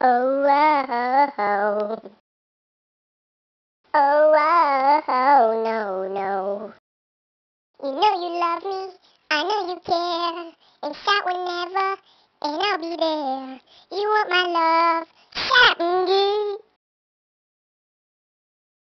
Oh, oh, oh, oh, no, no. You know you love me, I know you care, and shout whenever, and I'll be there.